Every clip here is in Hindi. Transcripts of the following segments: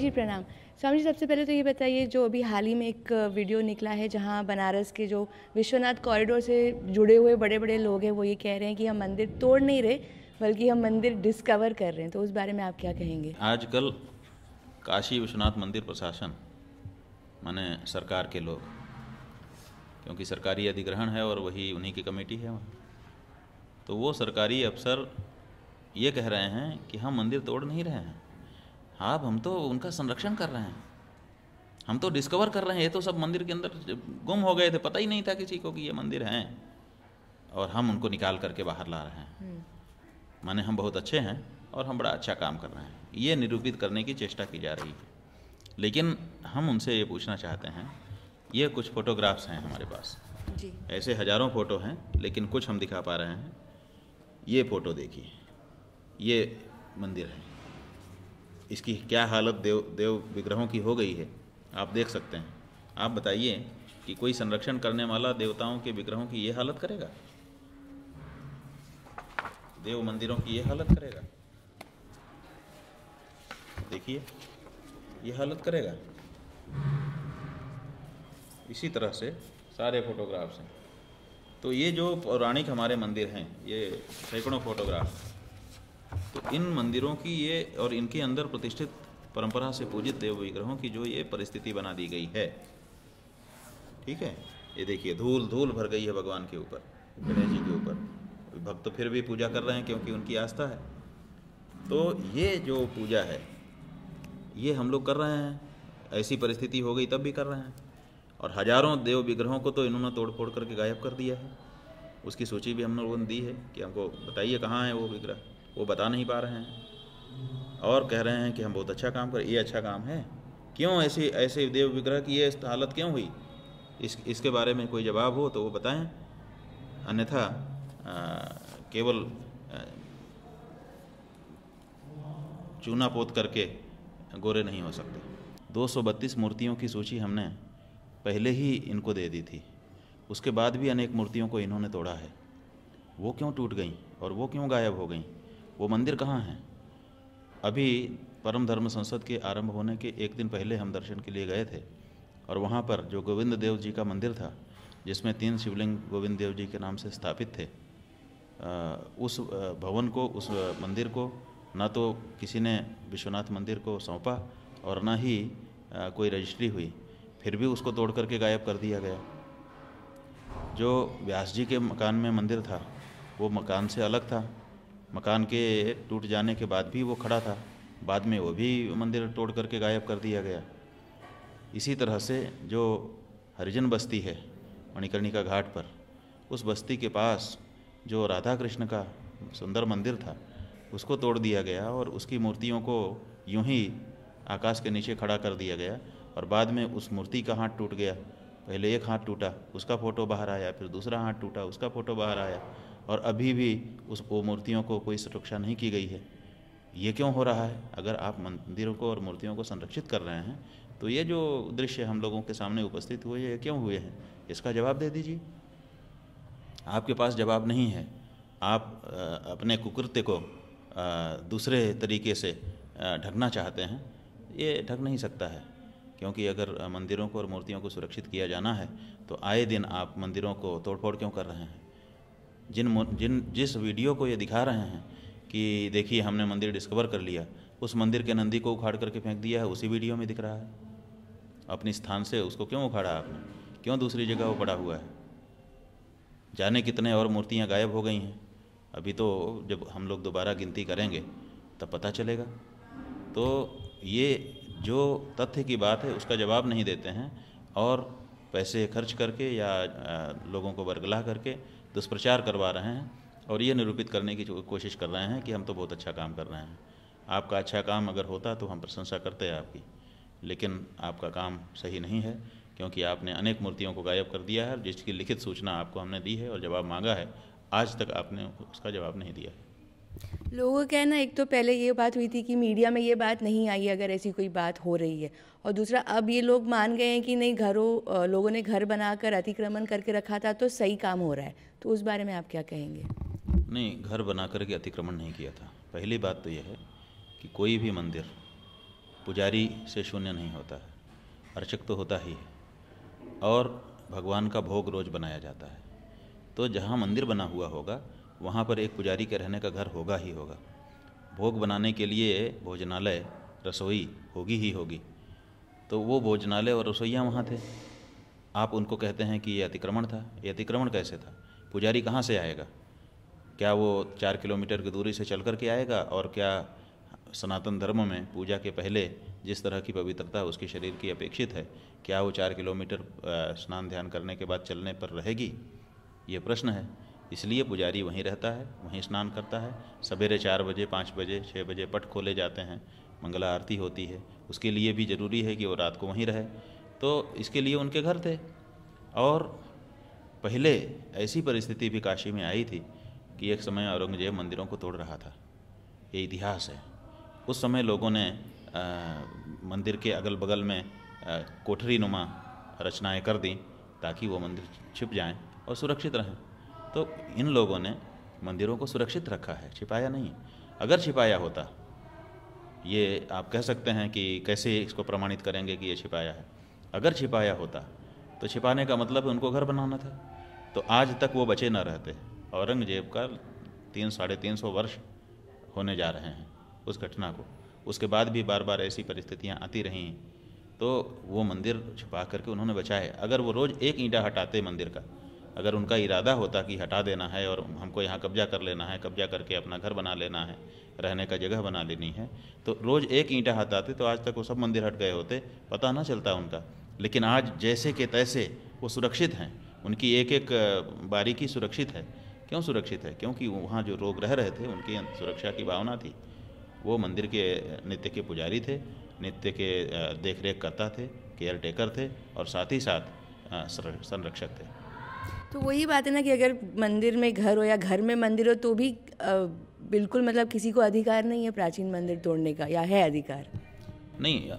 जी प्रणाम। स्वामी जी, सबसे पहले तो ये बताइए, जो अभी हाल ही में एक वीडियो निकला है जहाँ बनारस के जो विश्वनाथ कॉरिडोर से जुड़े हुए बड़े बड़े लोग हैं, वो ये कह रहे हैं कि हम मंदिर तोड़ नहीं रहे, बल्कि हम मंदिर डिस्कवर कर रहे हैं। तो उस बारे में आप क्या कहेंगे? आजकल काशी विश्वनाथ मंदिर प्रशासन, माने सरकार के लोग, क्योंकि सरकारी अधिग्रहण है और वही उन्हीं की कमेटी है वहाँ। तो वो सरकारी अफसर ये कह रहे हैं कि हम मंदिर तोड़ नहीं रहे हैं। आप हम तो उनका संरक्षण कर रहे हैं। हम तो डिस्कवर कर रहे हैं ये तो सब मंदिर के अंदर गुम हो गए थे पता ही नहीं था किसी को कि ये मंदिर हैं। और हम उनको निकाल करके बाहर ला रहे हैं। माने हम बहुत अच्छे हैं और हम बड़ा अच्छा काम कर रहे हैं। ये निरूपित करने की चेष्टा की जा रही है। लेकिन हम उनसे ये पूछना चाहते हैं ये कुछ फोटोग्राफ्स हैं हमारे पास। जी। ऐसे हज़ारों फ़ोटो हैं लेकिन कुछ हम दिखा पा रहे हैं। ये फ़ोटो देखिए। ये मंदिर है। इसकी क्या हालत देव देव विग्रहों की हो गई है? आप देख सकते हैं। आप बताइए कि कोई संरक्षण करने वाला देवताओं के विग्रहों की ये हालत करेगा? देव मंदिरों की ये हालत करेगा? देखिए, ये हालत करेगा। इसी तरह से सारे फोटोग्राफ्स हैं। तो ये जो पौराणिक हमारे मंदिर हैं, ये सैकड़ों फोटोग्राफ। तो इन मंदिरों की ये और इनके अंदर प्रतिष्ठित परंपरा से पूजित देव विग्रहों की जो ये परिस्थिति बना दी गई है। ठीक है? ये देखिए, धूल धूल भर गई है भगवान के ऊपर, गणेश जी के ऊपर। भक्त फिर भी पूजा कर रहे हैं क्योंकि उनकी आस्था है। तो ये जो पूजा है, ये हम लोग कर रहे हैं। ऐसी परिस्थिति हो गई तब भी कर रहे हैं। और हज़ारों देव विग्रहों को तो इन्होंने तोड़ फोड़ करके गायब कर दिया है। उसकी सूची भी हम लोगों ने दी है कि हमको बताइए कहाँ है वो विग्रह? वो बता नहीं पा रहे हैं। और कह रहे हैं कि हम बहुत अच्छा काम करें। ये अच्छा काम है। क्यों ऐसी, ऐसे देव विग्रह की ये हालत क्यों हुई? इस, इसके बारे में कोई जवाब हो तो वो बताएँ। अन्यथा केवल चूना पोत करके गोरे नहीं हो सकते। 232 मूर्तियों की सूची हमने पहले ही इनको दे दी थी। उसके बाद भी अनेक मूर्तियों को इन्होंने तोड़ा है। वो क्यों टूट गई और वो क्यों गायब हो गई? वो मंदिर कहाँ हैं? अभी परम धर्म संसद के आरंभ होने के एक दिन पहले हम दर्शन के लिए गए थे और वहाँ पर जो गोविंद देव जी का मंदिर था, जिसमें तीन शिवलिंग गोविंद देव जी के नाम से स्थापित थे उस भवन को, उस मंदिर को ना तो किसी ने विश्वनाथ मंदिर को सौंपा और ना ही कोई रजिस्ट्री हुई। फिर भी उसको तोड़ करके गायब कर दिया गया। जो व्यास जी के मकान में मंदिर था, वो मकान से अलग था मकान के टूट जाने के बाद भी वो खड़ा था। बाद में वो भी मंदिर तोड़ करके गायब कर दिया गया। इसी तरह से जो हरिजन बस्ती है, मणिकर्णिका घाट पर, उस बस्ती के पास जो राधा कृष्ण का सुंदर मंदिर था, उसको तोड़ दिया गया और उसकी मूर्तियों को यूँ ही आकाश के नीचे खड़ा कर दिया गया और बाद में उस मूर्ति का हाथ टूट गया। पहले एक हाथ टूटा, उसका फ़ोटो बाहर आया, फिर दूसरा हाथ टूटा, उसका फ़ोटो बाहर आया। और अभी भी उस वो मूर्तियों को कोई सुरक्षा नहीं की गई है। ये क्यों हो रहा है? अगर आप मंदिरों को और मूर्तियों को संरक्षित कर रहे हैं तो ये जो दृश्य हम लोगों के सामने उपस्थित हुए, ये क्यों हुए हैं? इसका जवाब दे दीजिए। आपके पास जवाब नहीं है। आप अपने कुकृत्य को दूसरे तरीके से ढकना चाहते हैं। ये ढक नहीं सकता है, क्योंकि अगर मंदिरों को और मूर्तियों को सुरक्षित किया जाना है तो आए दिन आप मंदिरों को तोड़फोड़ क्यों कर रहे हैं? जिन जिन, जिस वीडियो को ये दिखा रहे हैं कि देखिए हमने मंदिर डिस्कवर कर लिया, उस मंदिर के नंदी को उखाड़ करके फेंक दिया है, उसी वीडियो में दिख रहा है। अपनी स्थान से उसको क्यों उखाड़ा आपने? क्यों दूसरी जगह वो पड़ा हुआ है? जाने कितने और मूर्तियाँ गायब हो गई हैं। अभी तो जब हम लोग दोबारा गिनती करेंगे, तब पता चलेगा। तो ये जो तथ्य की बात है, उसका जवाब नहीं देते हैं और पैसे खर्च करके या लोगों को बरगला करके दुष्प्रचार करवा रहे हैं और ये निरूपित करने की कोशिश कर रहे हैं कि हम तो बहुत अच्छा काम कर रहे हैं। आपका अच्छा काम अगर होता तो हम प्रशंसा करते हैं आपकी, लेकिन आपका काम सही नहीं है, क्योंकि आपने अनेक मूर्तियों को गायब कर दिया है जिसकी लिखित सूचना आपको हमने दी है और जवाब मांगा है, आज तक आपने उसका जवाब नहीं दिया है। लोगों का ना एक तो पहले ये बात हुई थी कि मीडिया में ये बात नहीं आई, अगर ऐसी कोई बात हो रही है। और दूसरा, अब ये लोग मान गए हैं कि नहीं, घरों लोगों ने घर बनाकर अतिक्रमण करके रखा था तो सही काम हो रहा है। तो उस बारे में आप क्या कहेंगे? नहीं, घर बना करके अतिक्रमण नहीं किया था। पहली बात तो यह है कि कोई भी मंदिर पुजारी से शून्य नहीं होता है। अर्चक तो होता ही है। और भगवान का भोग रोज बनाया जाता है। तो जहाँ मंदिर बना हुआ होगा वहाँ पर एक पुजारी के रहने का घर होगा ही होगा। भोग बनाने के लिए भोजनालय, रसोई होगी ही होगी। तो वो भोजनालय और रसोइयाँ वहाँ थे। आप उनको कहते हैं कि ये अतिक्रमण था। ये अतिक्रमण कैसे था? पुजारी कहाँ से आएगा? क्या वो चार किलोमीटर की दूरी से चल कर के आएगा? और क्या सनातन धर्म में पूजा के पहले जिस तरह की पवित्रता उसके शरीर की अपेक्षित है, क्या वो चार किलोमीटर स्नान ध्यान करने के बाद चलने पर रहेगी? ये प्रश्न है। इसलिए पुजारी वहीं रहता है वहीं स्नान करता है। सवेरे चार बजे पाँच बजे छः बजे पट खोले जाते हैं। मंगला आरती होती है। उसके लिए भी ज़रूरी है कि वो रात को वहीं रहे। तो इसके लिए उनके घर थे। और पहले ऐसी परिस्थिति भी काशी में आई थी कि एक समय औरंगज़ेब मंदिरों को तोड़ रहा था। ये इतिहास है। उस समय लोगों ने आ, मंदिर के अगल बगल में कोठरी नुमा रचनाएँ कर दी ताकि वो मंदिर छिप जाएँ और सुरक्षित रहें। तो इन लोगों ने मंदिरों को सुरक्षित रखा है, छिपाया नहीं। अगर छिपाया होता, ये आप कह सकते हैं कि कैसे इसको प्रमाणित करेंगे कि ये छिपाया है? अगर छिपाया होता तो छिपाने का मतलब उनको घर बनाना था। तो आज तक वो बचे ना रहते। औरंगज़ेब का तीन, साढ़े तीन सौ वर्ष होने जा रहे हैं उस घटना को। उसके बाद भी बार बार ऐसी परिस्थितियाँ आती रहीं। तो वो मंदिर छुपा करके उन्होंने बचाए अगर वो रोज़ एक ईंटा हटाते मंदिर का अगर उनका इरादा होता कि हटा देना है और हमको यहाँ कब्जा कर लेना है, कब्जा करके अपना घर बना लेना है, रहने का जगह बना लेनी है तो रोज़ एक ईंटा हटाते तो आज तक वो सब मंदिर हट गए होते, पता ना चलता उनका। लेकिन आज जैसे के तैसे वो सुरक्षित हैं, उनकी एक एक बारीकी सुरक्षित है। क्यों सुरक्षित है? क्योंकि वहाँ जो लोग रह रहे थे, उनकी सुरक्षा की भावना थी। वो मंदिर के नित्य के पुजारी थे, नित्य के देख करता थे केयर टेकर थे और साथ ही साथ संरक्षक थे। तो वही बात है ना कि अगर मंदिर में घर हो या घर में मंदिर हो तो भी बिल्कुल मतलब किसी को अधिकार नहीं है प्राचीन मंदिर तोड़ने का या है अधिकार? नहीं आ,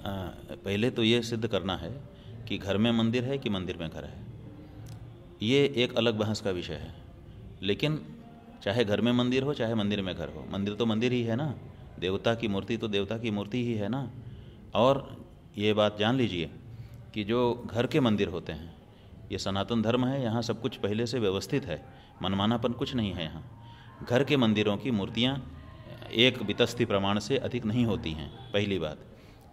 पहले तो ये सिद्ध करना है कि घर में मंदिर है कि मंदिर में घर है। ये एक अलग बहस का विषय है। लेकिन चाहे घर में मंदिर हो चाहे मंदिर में घर हो मंदिर तो मंदिर ही है ना। देवता की मूर्ति तो देवता की मूर्ति ही है ना। और ये बात जान लीजिए कि जो घर के मंदिर होते हैं ये सनातन धर्म है यहाँ सब कुछ पहले से व्यवस्थित है। मनमानापन कुछ नहीं है यहाँ। घर के मंदिरों की मूर्तियाँ एक वितस्थी प्रमाण से अधिक नहीं होती हैं पहली बात।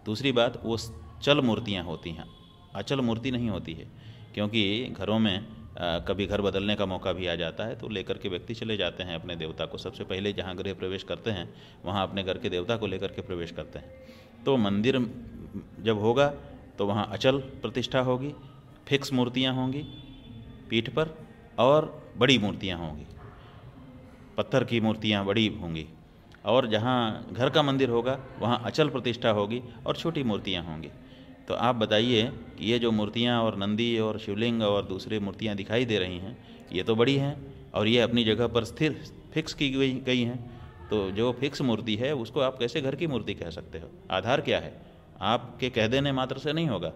दूसरी बात वो चल मूर्तियाँ होती हैं। अचल मूर्ति नहीं होती है क्योंकि घरों में आ, कभी घर बदलने का मौका भी आ जाता है तो लेकर के व्यक्ति चले जाते हैं अपने देवता को। सबसे पहले जहाँ गृह प्रवेश करते हैं वहाँ अपने घर के देवता को लेकर के प्रवेश करते हैं। तो मंदिर जब होगा तो वहाँ अचल प्रतिष्ठा होगी फिक्स मूर्तियाँ होंगी पीठ पर और बड़ी मूर्तियाँ होंगी। पत्थर की मूर्तियाँ बड़ी होंगी और जहाँ घर का मंदिर होगा, वहाँ अचल प्रतिष्ठा होगी और छोटी मूर्तियाँ होंगी। तो आप बताइए कि ये जो मूर्तियाँ और नंदी और शिवलिंग और दूसरे मूर्तियाँ दिखाई दे रही हैं, ये तो बड़ी हैं और ये अपनी जगह पर स्थिर फिक्स की गई गई हैं। तो जो फिक्स मूर्ति है, उसको आप कैसे घर की मूर्ति कह सकते हो? आधार क्या है? आपके कह देने मात्र से नहीं होगा।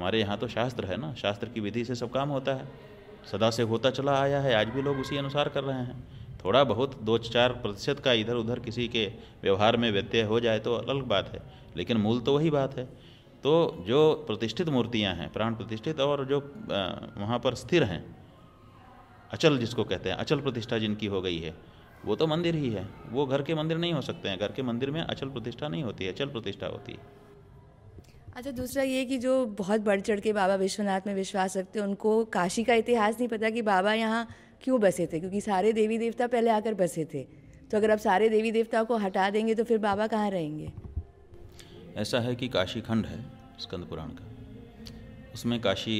हमारे यहाँ तो शास्त्र है ना, शास्त्र की विधि से सब काम होता है। सदा से होता चला आया है, आज भी लोग उसी अनुसार कर रहे हैं। थोड़ा बहुत दो चार प्रतिशत का इधर उधर किसी के व्यवहार में व्यत्यय हो जाए तो अलग बात है, लेकिन मूल तो वही बात है। तो जो प्रतिष्ठित मूर्तियाँ हैं, प्राण प्रतिष्ठित और जो वहाँ पर स्थिर हैं, अचल जिसको कहते हैं, अचल प्रतिष्ठा जिनकी हो गई है, वो तो मंदिर ही है। वो घर के मंदिर नहीं हो सकते हैं। घर के मंदिर में अचल प्रतिष्ठा नहीं होती है, अचल प्रतिष्ठा होती है। अच्छा दूसरा ये कि जो बहुत बढ़ चढ़ के बाबा विश्वनाथ में विश्वास रखते हैं, उनको काशी का इतिहास नहीं पता कि बाबा यहाँ क्यों बसे थे, क्योंकि सारे देवी देवता पहले आकर बसे थे। तो अगर आप सारे देवी देवताओं को हटा देंगे तो फिर बाबा कहाँ रहेंगे? ऐसा है कि काशी खंड है स्कंद पुराण का। उसमें काशी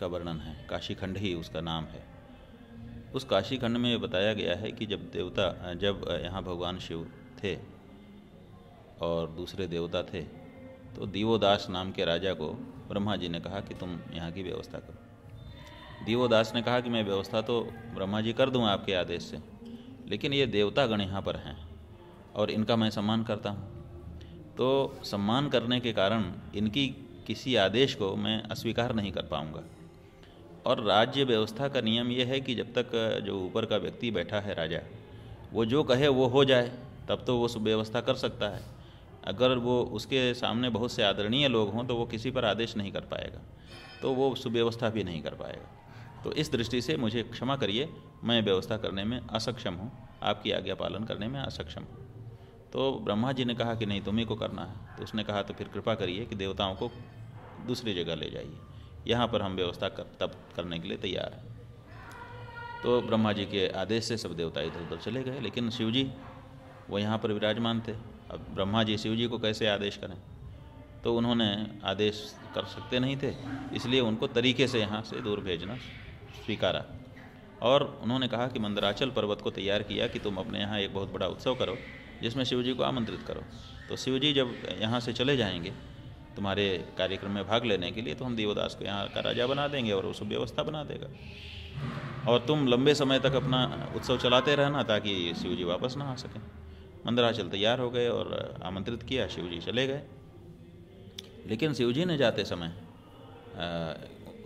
का वर्णन है, काशी खंड ही उसका नाम है। उस काशी खंड में बताया गया है कि जब देवता, जब यहाँ भगवान शिव थे और दूसरे देवता थे तो दीवोदास नाम के राजा को ब्रह्मा जी ने कहा कि तुम यहाँ की व्यवस्था करो। दीवोदास ने कहा कि मैं व्यवस्था तो ब्रह्मा जी कर दूँ आपके आदेश से, लेकिन ये देवतागण यहाँ पर हैं और इनका मैं सम्मान करता हूँ। तो सम्मान करने के कारण इनकी किसी आदेश को मैं अस्वीकार नहीं कर पाऊँगा। और राज्य व्यवस्था का नियम यह है कि जब तक जो ऊपर का व्यक्ति बैठा है राजा, वो जो कहे वो हो जाए, तब तो वो व्यवस्था कर सकता है। अगर वो उसके सामने बहुत से आदरणीय लोग हों तो वो किसी पर आदेश नहीं कर पाएगा। तो वो सुव्यवस्था भी नहीं कर पाएगा। तो इस दृष्टि से मुझे क्षमा करिए, मैं व्यवस्था करने में असक्षम हूँ। आपकी आज्ञा पालन करने में असक्षम हूँ। तो ब्रह्मा जी ने कहा कि नहीं, तुम्हें को करना है। तो उसने कहा तो फिर कृपा करिए कि देवताओं को दूसरी जगह ले जाइए। यहाँ पर हम व्यवस्था कर, तब करने के लिए तैयार हैं। तो ब्रह्मा जी के आदेश से सब देवता इधर उधर चले गए, लेकिन शिव जी वो यहाँ पर विराजमान थे। अब ब्रह्मा जी शिव जी को कैसे आदेश करें? तो उन्होंने आदेश कर सकते नहीं थे, इसलिए उनको तरीके से यहाँ से दूर भेजना स्वीकारा। और उन्होंने कहा कि मंदराचल पर्वत को तैयार किया कि तुम अपने यहाँ एक बहुत बड़ा उत्सव करो, जिसमें शिव जी को आमंत्रित करो। तो शिव जी जब यहाँ से चले जाएँगे तुम्हारे कार्यक्रम में भाग लेने के लिए तो हम देवदास को यहाँ का राजा बना देंगे और उस व्यवस्था बना देगा। और तुम लंबे समय तक अपना उत्सव चलाते रहना ताकि शिव जी वापस ना आ सकें। मंदराचल तैयार हो गए और आमंत्रित किया शिव जी चले गए। लेकिन शिव जी ने जाते समय आ,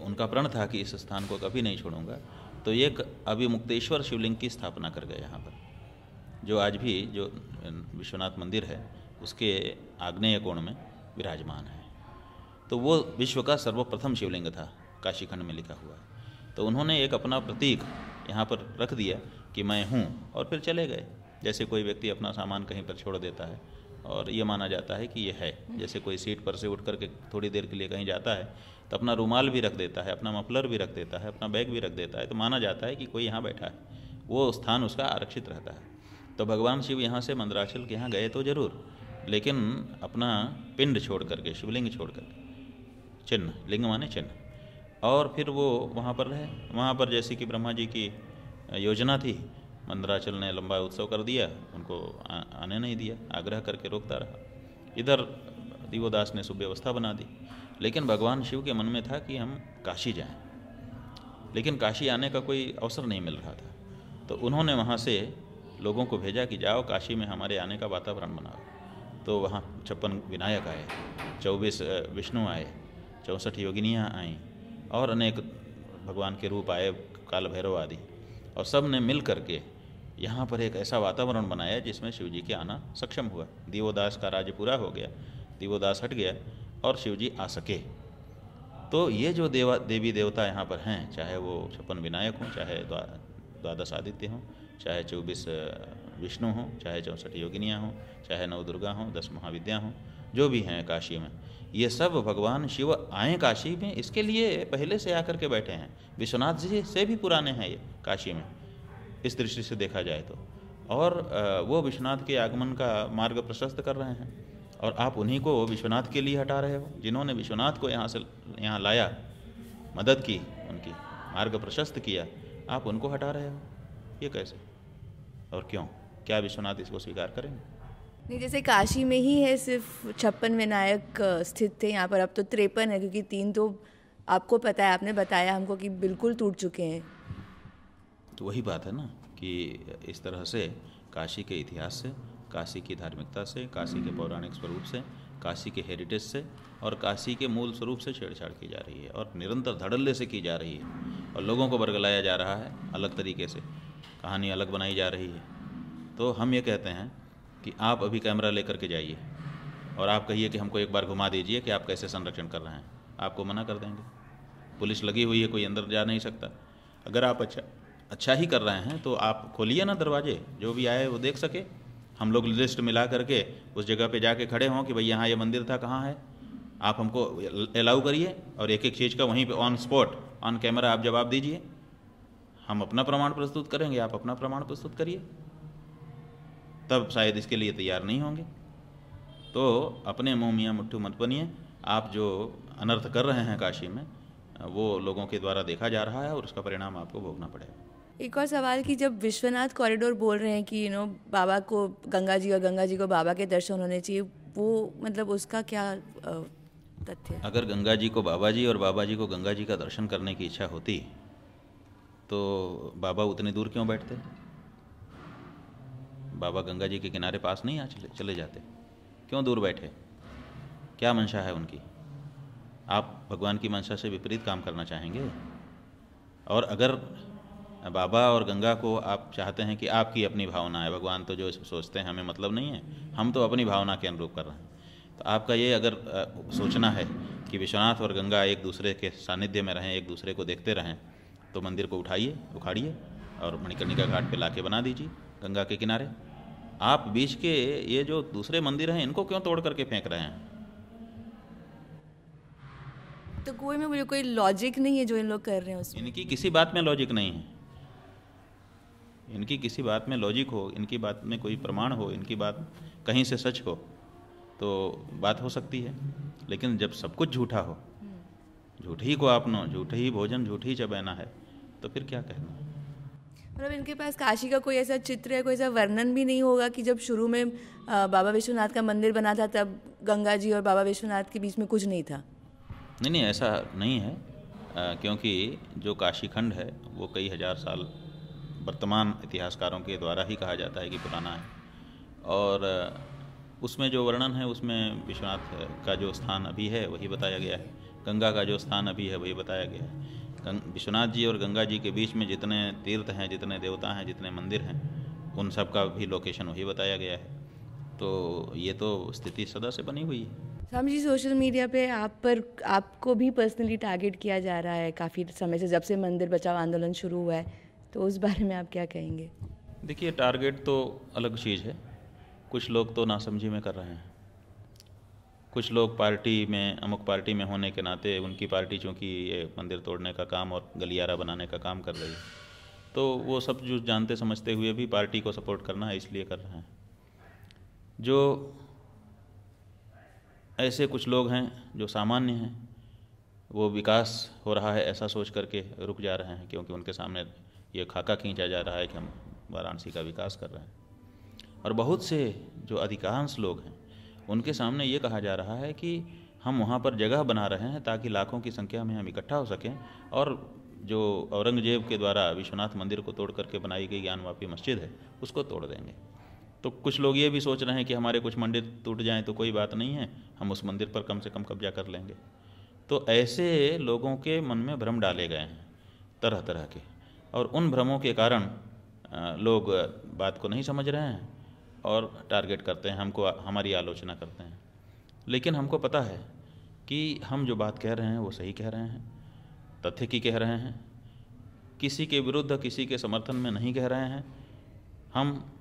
उनका प्रण था कि इस स्थान को कभी नहीं छोड़ूँगा। तो एक अभिमुक्तेश्वर शिवलिंग की स्थापना कर गए यहाँ पर। जो आज भी जो विश्वनाथ मंदिर है उसके आग्नेय कोण में विराजमान है। तो वो विश्व का सर्वप्रथम शिवलिंग था काशीखंड में लिखा हुआ है। तो उन्होंने एक अपना प्रतीक यहाँ पर रख दिया कि मैं हूँ और फिर चले गए। जैसे कोई व्यक्ति अपना सामान कहीं पर छोड़ देता है और ये माना जाता है कि ये है। जैसे कोई सीट पर से उठ करके थोड़ी देर के लिए कहीं जाता है तो अपना रुमाल भी रख देता है, अपना मफलर भी रख देता है, अपना बैग भी रख देता है तो माना जाता है कि कोई यहाँ बैठा है, वो स्थान उसका आरक्षित रहता है। तो भगवान शिव यहाँ से मंदराचल के यहाँ गए तो ज़रूर, लेकिन अपना पिंड छोड़ करके, शिवलिंग छोड़ करके, चिन्ह, लिंग माने चिन्ह। और फिर वो वहाँ पर रहे। वहाँ पर जैसे कि ब्रह्मा जी की योजना थी मंदराचल ने लंबा उत्सव कर दिया उनको आ, आने नहीं दिया आग्रह करके रोकता रहा। इधर दीवोदास ने सुव्यवस्था बना दी लेकिन भगवान शिव के मन में था कि हम काशी जाएँ। लेकिन काशी आने का कोई अवसर नहीं मिल रहा था तो उन्होंने वहाँ से लोगों को भेजा कि जाओ काशी में हमारे आने का वातावरण बनाओ। तो वहाँ छप्पन विनायक आए चौबीस विष्णु आए चौंसठ योगिनियाँ आईं और अनेक भगवान के रूप आए काल भैरव आदि और सबने मिल करके यहाँ पर एक ऐसा वातावरण बनाया जिसमें शिव जी के आना सक्षम हुआ। दीवोदास का राज्य पूरा हो गया, दीवोदास हट गया और शिव जी आ सके। तो ये जो देवा, देवी देवता यहाँ पर हैं, चाहे वो छप्पन विनायक हों, चाहे द्वादश आदित्य हों, चाहे चौबीस विष्णु हों, चाहे चौंसठ योगिनियाँ हों, चाहे नव दुर्गा हों, दस महाविद्या हों, जो भी हैं काशी में, ये सब भगवान शिव आए काशी में, इसके लिए पहले से आकर के बैठे हैं। विश्वनाथ जी से भी पुराने हैं ये काशी में। इस दृष्टि से देखा जाए तो। और वो विश्वनाथ के आगमन का मार्ग प्रशस्त कर रहे हैं। और आप उन्हीं को विश्वनाथ के लिए हटा रहे हो। जिन्होंने विश्वनाथ को यहाँ से, यहाँ लाया, मदद की, उनकी मार्ग प्रशस्त किया, आप उनको हटा रहे हो। ये कैसे? और क्यों? क्या विश्वनाथ इसको स्वीकार करेंगे? नहीं, जैसे काशी में ही है सिर्फ़ छप्पन विनायक स्थित थे यहाँ पर। अब तो त्रेपन है, क्योंकि तीन तो आपको पता है, आपने बताया हमको कि बिल्कुल टूट चुके हैं। तो वही बात है ना कि इस तरह से काशी के इतिहास से, काशी की धार्मिकता से, काशी के पौराणिक स्वरूप से, काशी के हेरिटेज से और काशी के मूल स्वरूप से छेड़छाड़ की जा रही है और निरंतर धड़ल्ले से की जा रही है और लोगों को बरगलाया जा रहा है अलग तरीके से, कहानी अलग बनाई जा रही है। तो हम ये कहते हैं कि आप अभी कैमरा लेकर के जाइए और आप कहिए कि हमको एक बार घुमा दीजिए कि आप कैसे संरक्षण कर रहे हैं। आपको मना कर देंगे। पुलिस लगी हुई है, कोई अंदर जा नहीं सकता। अगर आप अच्छा अच्छा ही कर रहे हैं तो आप खोलिए ना दरवाजे, जो भी आए वो देख सके। हम लोग लिस्ट मिला करके उस जगह पे जाके खड़े हों कि भाई यहाँ ये मंदिर था, कहाँ है? आप हमको अलाउ करिए और एक एक चीज़ का वहीं पे ऑन स्पॉट ऑन कैमरा आप जवाब दीजिए। हम अपना प्रमाण प्रस्तुत करेंगे, आप अपना प्रमाण प्रस्तुत करिए। तब शायद इसके लिए तैयार नहीं होंगे। तो अपने मुँह मियाँ मुट्ठू मत बनिए। आप जो अनर्थ कर रहे हैं काशी में, वो लोगों के द्वारा देखा जा रहा है और उसका परिणाम आपको भोगना पड़ेगा। एक और सवाल कि जब विश्वनाथ कॉरिडोर बोल रहे हैं कि यू नो बाबा को गंगा जी और गंगा जी को बाबा के दर्शन होने चाहिए, वो मतलब उसका क्या तथ्य अगर गंगा जी को बाबा जी और बाबा जी को गंगा जी का दर्शन करने की इच्छा होती तो बाबा उतनी दूर क्यों बैठते? बाबा गंगा जी के किनारे पास नहीं आ चले चले जाते। क्यों दूर बैठे? क्या मंशा है उनकी? आप भगवान की मंशा से विपरीत काम करना चाहेंगे? और अगर बाबा और गंगा को आप चाहते हैं कि आपकी अपनी भावना है। भगवान तो जो सोचते हैं हमें मतलब नहीं है। हम तो अपनी भावना के अनुरूप कर रहे हैं। तो आपका ये अगर सोचना है कि विश्वनाथ और गंगा एक दूसरे के सानिध्य में रहें एक दूसरे को देखते रहें तो मंदिर को उठाइए उखाड़िए और मणिकर्णिका घाट पे लाके बना दीजिए गंगा के किनारे। आप बीच के ये जो दूसरे मंदिर हैं इनको क्यों तोड़ करके फेंक रहे हैं? तो कोई में मुझे कोई लॉजिक नहीं है जो इन लोग कर रहे हैं उसमें इनकी किसी बात में लॉजिक नहीं है। इनकी किसी बात में लॉजिक हो इनकी बात में कोई प्रमाण हो इनकी बात कहीं से सच हो तो बात हो सकती है। लेकिन जब सब कुछ झूठा हो झूठ ही को आपनो झूठ ही भोजन झूठ ही चबैना है तो फिर क्या कहना मतलब इनके पास काशी का कोई ऐसा चित्र है कोई ऐसा वर्णन भी नहीं होगा कि जब शुरू में बाबा विश्वनाथ का मंदिर बना था तब गंगा जी और बाबा विश्वनाथ के बीच में कुछ नहीं था? नहीं नहीं ऐसा नहीं है। आ, क्योंकि जो काशी खंड है वो कई हज़ार साल वर्तमान इतिहासकारों के द्वारा ही कहा जाता है कि पुराना है। और उसमें जो वर्णन है, उसमें विश्वनाथ का जो स्थान अभी है, वही बताया गया है। गंगा का जो स्थान अभी है, वही बताया गया है। विश्वनाथ जी और गंगा जी के बीच में जितने तीर्थ हैं, जितने देवता हैं, जितने मंदिर हैं, उन सब का भी लोकेशन वही बताया गया है। तो ये तो स्थिति सदा से बनी हुई है। स्वामी जी सोशल मीडिया पे आप पर, आपको भी पर्सनली टारगेट किया जा रहा है काफ़ी समय से, जब से मंदिर बचाओ आंदोलन शुरू हुआ है। तो उस बारे में आप क्या कहेंगे? देखिए टारगेट तो अलग चीज़ है। कुछ लोग तो नासमझी में कर रहे हैं। कुछ लोग पार्टी में, अमुक पार्टी में होने के नाते उनकी पार्टी चूँकि ये मंदिर तोड़ने का काम और गलियारा बनाने का काम कर रही है। तो वो सब जो जानते समझते हुए भी पार्टी को सपोर्ट करना है, इसलिए कर रहे हैं। जो ऐसे कुछ लोग हैं जो सामान्य हैं, वो विकास हो रहा है ऐसा सोच करके रुक जा रहे हैं, क्योंकि उनके सामने ये खाका खींचा जा रहा है कि हम वाराणसी का विकास कर रहे हैं। और बहुत से जो अधिकांश लोग हैं, उनके सामने ये कहा जा रहा है कि हम वहाँ पर जगह बना रहे हैं ताकि लाखों की संख्या में हम इकट्ठा हो सकें और जो औरंगज़ेब के द्वारा विश्वनाथ मंदिर को तोड़ करके बनाई गई ज्ञानवापी मस्जिद है, उसको तोड़ देंगे। तो कुछ लोग ये भी सोच रहे हैं कि हमारे कुछ मंदिर टूट जाएँ तो कोई बात नहीं है, हम उस मंदिर पर कम से कम कब्जा कर लेंगे। तो ऐसे लोगों के मन में भ्रम डाले गए हैं तरह तरह के। और उन भ्रमों के कारण लोग बात को नहीं समझ रहे हैं और टारगेट करते हैं, हमको हमारी आलोचना करते हैं। लेकिन हमको पता है कि हम जो बात कह रहे हैं, वो सही कह रहे हैं, तथ्य की कह रहे हैं, किसी के विरुद्ध, किसी के समर्थन में नहीं कह रहे हैं। हम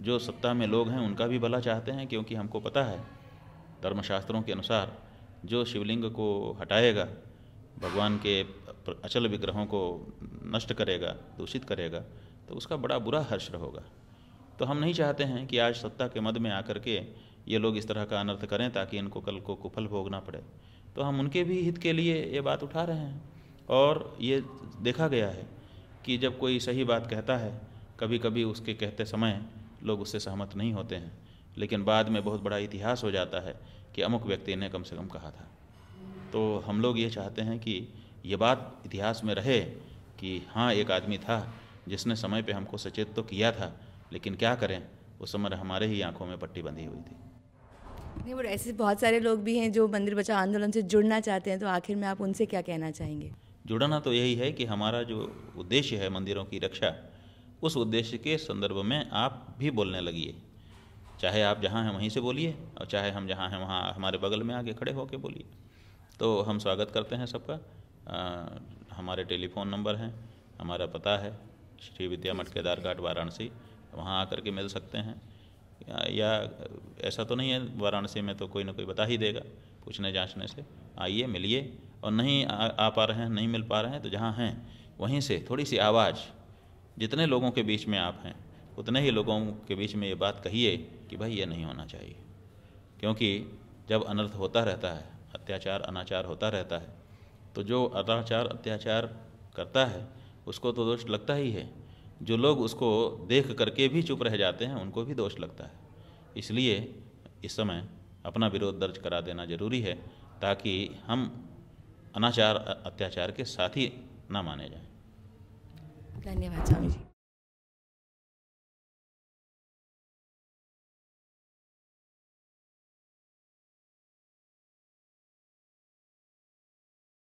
जो सत्ता में लोग हैं, उनका भी भला चाहते हैं, क्योंकि हमको पता है, धर्मशास्त्रों के अनुसार जो शिवलिंग को हटाएगा, भगवान के अचल विग्रहों को नष्ट करेगा, दूषित करेगा तो उसका बड़ा बुरा हर्ष होगा तो हम नहीं चाहते हैं कि आज सत्ता के मद में आकर के ये लोग इस तरह का अनर्थ करें ताकि इनको कल को कुफल भोगना पड़े। तो हम उनके भी हित के लिए ये बात उठा रहे हैं। और ये देखा गया है कि जब कोई सही बात कहता है कभी कभी उसके कहते समय लोग उससे सहमत नहीं होते हैं। लेकिन बाद में बहुत बड़ा इतिहास हो जाता है कि अमुक व्यक्ति ने कम से कम कहा था। तो हम लोग ये चाहते हैं कि ये बात इतिहास में रहे कि हाँ एक आदमी था जिसने समय पे हमको सचेत तो किया था लेकिन क्या करें? उस समय हमारे ही आँखों में पट्टी बंधी हुई थी। नहीं वो ऐसे बहुत सारे लोग भी हैं जो मंदिर बचाओ आंदोलन से जुड़ना चाहते हैं तो आखिर में आप उनसे क्या कहना चाहेंगे? जुड़ना तो यही है कि हमारा जो उद्देश्य है मंदिरों की रक्षा उस उद्देश्य के संदर्भ में आप भी बोलने लगिए। चाहे आप जहाँ हैं वहीं से बोलिए और चाहे हम जहाँ हैं वहाँ हमारे बगल में आके खड़े होकर बोलिए। तो हम स्वागत करते हैं सबका। हमारे टेलीफोन नंबर हैं हमारा पता है श्री विद्या मठ केदार घाट वाराणसी वहाँ आकर के मिल सकते हैं। या, ऐसा तो नहीं है वाराणसी में तो कोई ना कोई बता ही देगा पूछने जांचने से। आइए मिलिए और नहीं आ, आ पा रहे हैं नहीं मिल पा रहे हैं तो जहाँ हैं वहीं से थोड़ी सी आवाज़ जितने लोगों के बीच में आप हैं उतने ही लोगों के बीच में ये बात कहिए कि भाई ये नहीं होना चाहिए। क्योंकि जब अनर्थ होता रहता है अत्याचार अनाचार होता रहता है तो जो अनाचार अत्याचार करता है, उसको तो दोष लगता ही है। जो लोग उसको देख करके भी चुप रह जाते हैं, उनको भी दोष लगता है। इसलिए इस समय अपना विरोध दर्ज करा देना ज़रूरी है, ताकि हम अनाचार, अत्याचार के साथ ही ना माने जाएँ। धन्यवाद स्वामी जी।